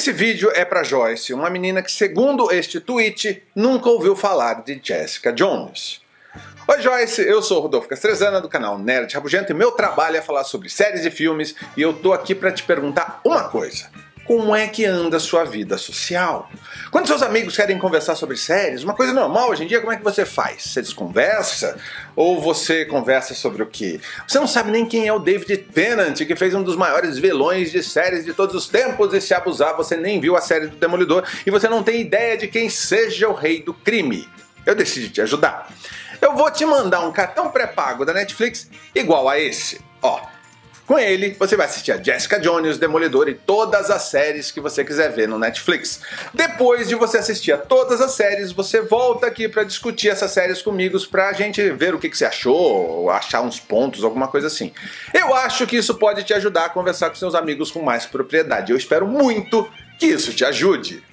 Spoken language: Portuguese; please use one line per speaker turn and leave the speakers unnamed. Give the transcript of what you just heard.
Esse vídeo é para Joyce, uma menina que, segundo este tweet, nunca ouviu falar de Jessica Jones. Oi Joyce, eu sou Rodolfo Castrezana do canal Nerd Rabugento e meu trabalho é falar sobre séries e filmes e eu tô aqui para te perguntar uma coisa como é que anda a sua vida social. Quando seus amigos querem conversar sobre séries, uma coisa normal hoje em dia, como é que você faz? Você desconversa? Ou você conversa sobre o quê? Você não sabe nem quem é o David Tennant, que fez um dos maiores vilões de séries de todos os tempos, e se abusar, você nem viu a série do Demolidor, e você não tem ideia de quem seja o rei do crime. Eu decidi te ajudar. Eu vou te mandar um cartão pré-pago da Netflix igual a esse. Ó, com ele, você vai assistir a Jessica Jones, Demolidor e todas as séries que você quiser ver no Netflix. Depois de você assistir a todas as séries, você volta aqui para discutir essas séries comigo pra gente ver o que, que você achou, achar uns pontos, alguma coisa assim. Eu acho que isso pode te ajudar a conversar com seus amigos com mais propriedade. Eu espero muito que isso te ajude.